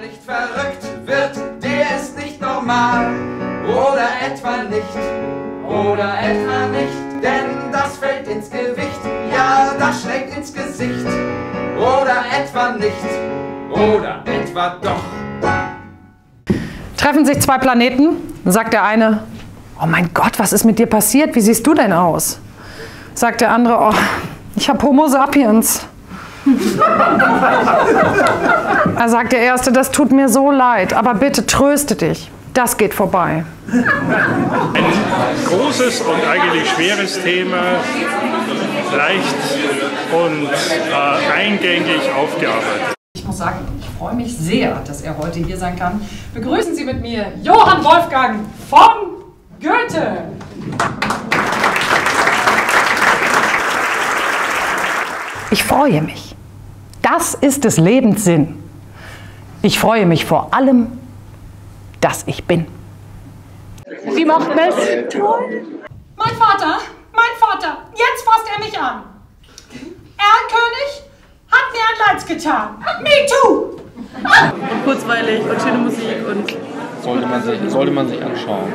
nicht verrückt wird, der ist nicht normal. Oder etwa nicht, oder etwa nicht, denn das fällt ins Gewicht, ja, das schlägt ins Gesicht. Oder etwa nicht, oder etwa doch. Treffen sich zwei Planeten, sagt der eine, oh mein Gott, was ist mit dir passiert? Wie siehst du denn aus? Sagt der andere, oh, ich habe Homo sapiens. er sagt der Erste, das tut mir so leid, aber bitte tröste dich. Das geht vorbei. Ein großes und eigentlich schweres Thema, leicht und äh, eingängig aufgearbeitet. Ich muss sagen, ich freue mich sehr, dass er heute hier sein kann. Begrüßen Sie mit mir Johann Wolfgang von Goethe. Ich freue mich. Das ist des Lebens Sinn. Ich freue mich vor allem, dass ich bin. Wie macht man es? Toll. Mein Vater, mein Vater, jetzt fasst er mich an. Erlkönig hat mir ein Leid getan. Me too. Und kurzweilig und schöne Musik und sollte man sich, sollte man sich anschauen.